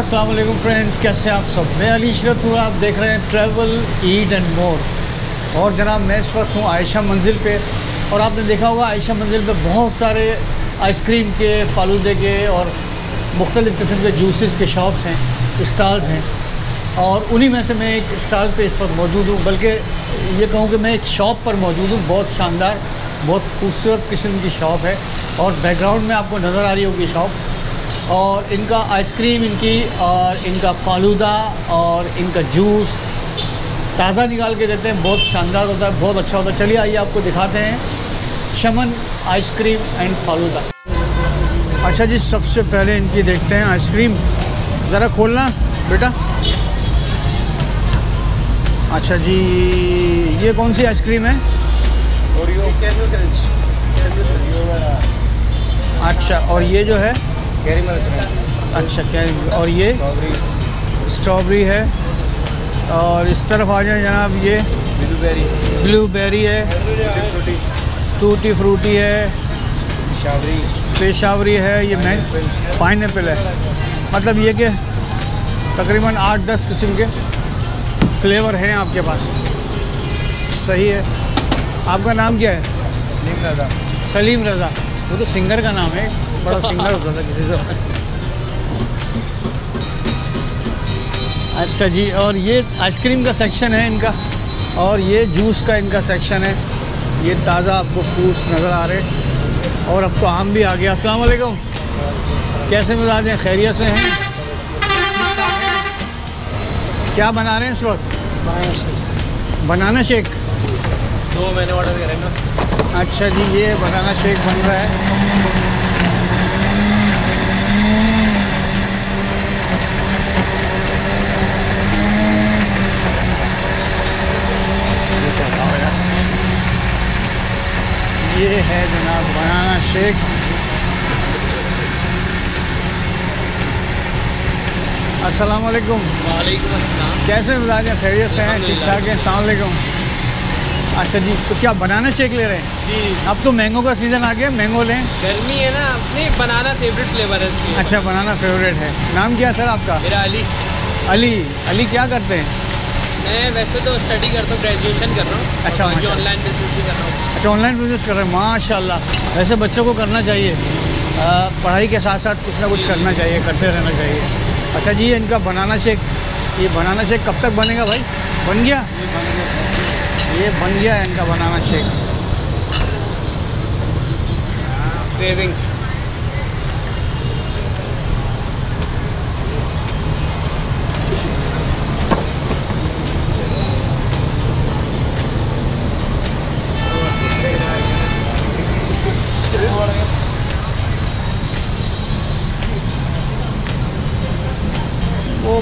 अस्सलाम वालेकुम फ्रेंड्स कैसे आप सब? मैं अली इशरत हूँ आप देख रहे हैं ट्रैवल ईट एंड मोर और जनाब, मैं इस वक्त हूँ आयशा मंजिल पे। और आपने देखा होगा, आयशा मंजिल पे बहुत सारे आइसक्रीम के, फालूदे के और मुख्तलिफ़ किस्म के जूसेस के शॉप्स हैं स्टॉल्स हैं। और उन्हीं में से मैं एक स्टॉल पे इस वक्त मौजूद हूँ। बल्कि ये कहूँ कि मैं एक शॉप पर मौजूद हूँ। बहुत शानदार, बहुत खूबसूरत किस्म की शॉप है। और बैकग्राउंड में आपको नज़र आ रही होगी शॉप और इनका आइसक्रीम इनकी और इनका फालूदा और इनका जूस ताज़ा निकाल के देते हैं। बहुत शानदार होता है बहुत अच्छा होता है। चलिए आइए आपको दिखाते हैं शमन आइसक्रीम एंड फालूदा। अच्छा जी सबसे पहले इनकी देखते हैं आइसक्रीम। ज़रा खोलना बेटा। अच्छा जी ये कौन सी आइसक्रीम है? अच्छा और ये जो है अच्छा क्या और ये? स्ट्रॉबेरी। है। और इस तरफ़ आ जाए जनाब ये ब्लूबेरी। ब्लूबेरी है। टूटी फ्रूटी है। पेशावरी। है ये मैं पाइन है। मतलब ये कि तकरीबन आठ दस किस्म के फ्लेवर हैं आपके पास। सही है। आपका नाम क्या है? सलीम रजा। सलीम रज़ा। वो तो सिंगर का नाम है। बड़ा सिंगर होता था किसी से अच्छा जी और ये आइसक्रीम का सेक्शन है इनका और ये जूस का इनका सेक्शन है। ये ताज़ा आपको फ्रूट्स नज़र आ रहे और अब तो आम भी आ गया। अस्सलाम वालेकुम। कैसे मिजाज हैं? खैरियत से हैं? क्या बना रहे हैं इस वक्त? Banana shake. दो मैंने ऑर्डर करे ना। अच्छा जी ये बनाना शेक बन रहा है। ये है जनाब बनाना शेक। अस्सलाम वालेकुम वालेकुम अस्सलाम। कैसे मिजाज हैं खैरियत से हैं? ठीक ठाक हैं? अस्सलाम वालेकुम। अच्छा जी तो क्या बनाना शेक ले रहे हैं? जी। अब तो मैंगो का सीज़न आ गया मैंगो लें। गर्मी है ना अपनी बनाना फेवरेट फ्लेवर है अच्छा बनाना फेवरेट है। नाम क्या है सर आपका? मेरा अली। अली। अली क्या करते हैं? मैं वैसे तो स्टडी करता हूँ ग्रेजुएशन कर रहा हूँ। अच्छा, ऑनलाइन बिज़नेस भी कर रहा हूँ। अच्छा ऑनलाइन बिज़नेस कर रहे हैं माशाल्लाह। वैसे बच्चों को करना चाहिए। आ, पढ़ाई के साथ साथ कुछ ना कुछ करना चाहिए करते रहना चाहिए। अच्छा जी इनका बनाना शेक ये बनाना शेक कब तक बनेगा भाई? बन गया? ये बन गया इनका बनाना शेक क्रेविंग्स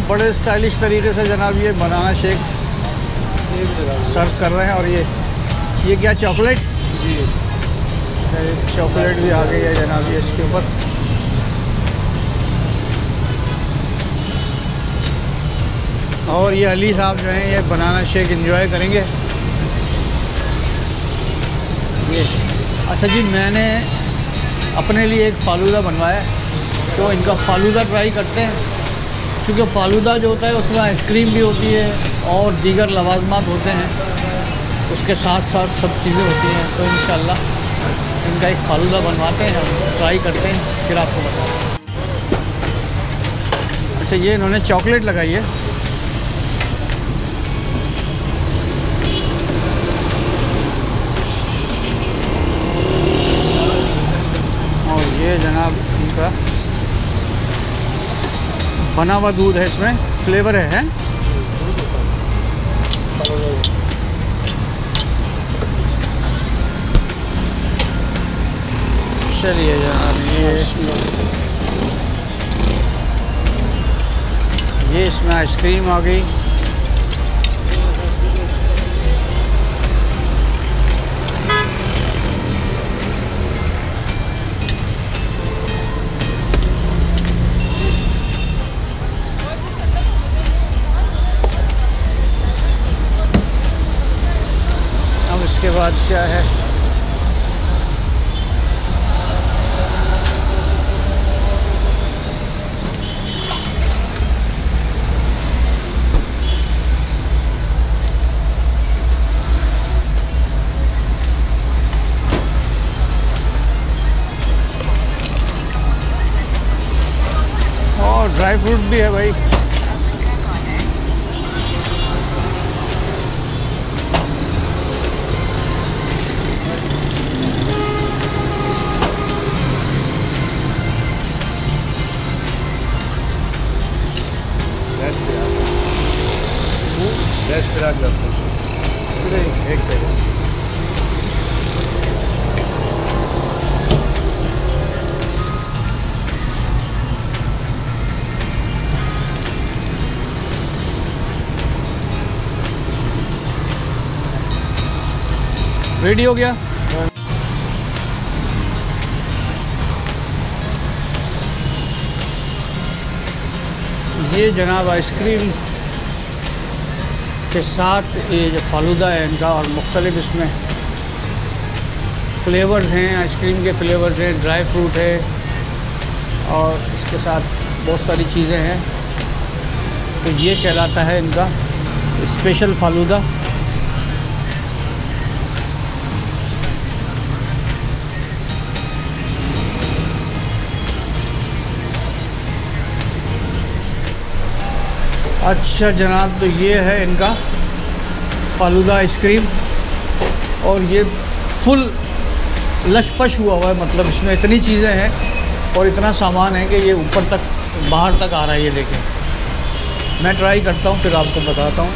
बड़े स्टाइलिश तरीके से जनाब ये बनाना शेक सर्व कर रहे हैं और ये ये क्या चॉकलेट? जी। चॉकलेट भी आ गई है जनाब ये इसके ऊपर। और ये अली साहब जो हैं ये बनाना शेक एंजॉय करेंगे। ये अच्छा जी मैंने अपने लिए एक फालूदा बनवाया है। तो इनका फालूदा ट्राई करते हैं। क्योंकि फालूदा जो होता है, उसमें आइसक्रीम भी होती है और दीगर लवाजमात होते हैं। उसके साथ साथ सब चीज़ें होती हैं। तो इन इनका एक फालूदा बनवाते हैं, हम ट्राई करते हैं, फिर आपको बताते हैं। अच्छा ये इन्होंने चॉकलेट लगाई है। बना हुआ दूध है इसमें फ्लेवर है, है? चलिए यार ये ये इसमें आइसक्रीम आ गई बाद क्या है? ड्राई फ्रूट भी है भाई। एक सेकंड रेडी हो गया ये जनाब आइसक्रीम के साथ ये जो फालूदा है इनका और मुख्तलिफ़ इसमें फ्लेवर्स हैं, आइसक्रीम के फ्लेवर्स हैं, ड्राई फ्रूट है और इसके साथ बहुत सारी चीज़ें हैं। तो ये कहलाता है इनका स्पेशल फालूदा। अच्छा जनाब तो ये है इनका फालूदा आइसक्रीम। और ये फुल लशपश हुआ हुआ है मतलब इसमें इतनी चीज़ें हैं और इतना सामान है कि ये ऊपर तक, बाहर तक आ रहा है, ये देखें। मैं ट्राई करता हूँ, फिर आपको बताता हूँ।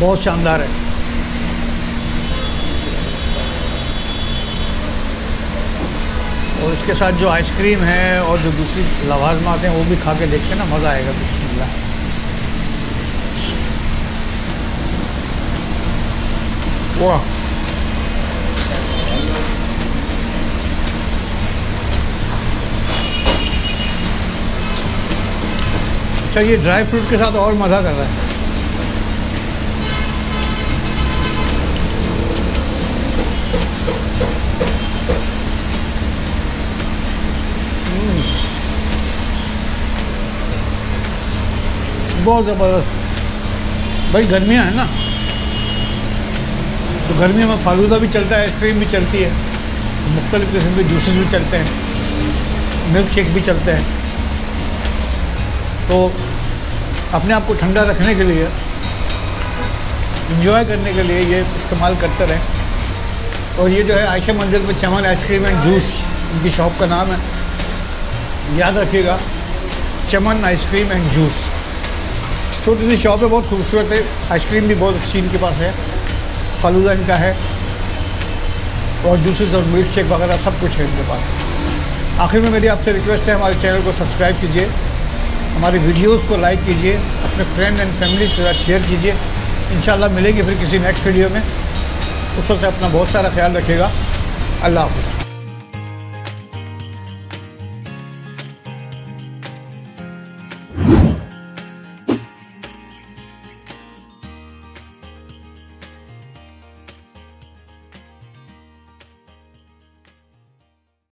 बहुत शानदार है। और इसके साथ जो आइसक्रीम है और जो दूसरी लवाजमात हैं, वो भी खा के देखते ना मज़ा आएगा, बिस्मिल्लाह। वाह। अच्छा ये ड्राई फ्रूट के साथ और मज़ा कर रहा है। बहुत ज़बरदस्त। भाई, गर्मियाँ हैं ना। तो गर्मियों में फालूदा भी चलता है आइसक्रीम भी चलती है, मुख्तलिफ़ किस्म के जूसेस भी चलते हैं मिल्क शेक भी चलते हैं। तो अपने आप को ठंडा रखने के लिए इंजॉय करने के लिए ये इस्तेमाल करते रहें। और ये जो है, आयशा मंजिल में Chaman ice cream and juice इनकी शॉप का नाम है। याद रखिएगा, चमन आइसक्रीम एंड जूस छोटी सी शॉप है, बहुत खूबसूरत है। आइसक्रीम भी बहुत अच्छी इनके पास है। फलूदा इनका है। और जूसेस और मिल्क शेक वगैरह सब कुछ है इनके पास। आखिर में मेरी आपसे रिक्वेस्ट है, हमारे चैनल को सब्सक्राइब कीजिए। हमारी वीडियोस को लाइक कीजिए। अपने फ्रेंड एंड फैमिलीज़ के साथ शेयर कीजिए। इन मिलेंगे फिर किसी नेक्स्ट वीडियो में। उस वक्त अपना बहुत सारा ख्याल रखिएगा। अल्लाह हाफ़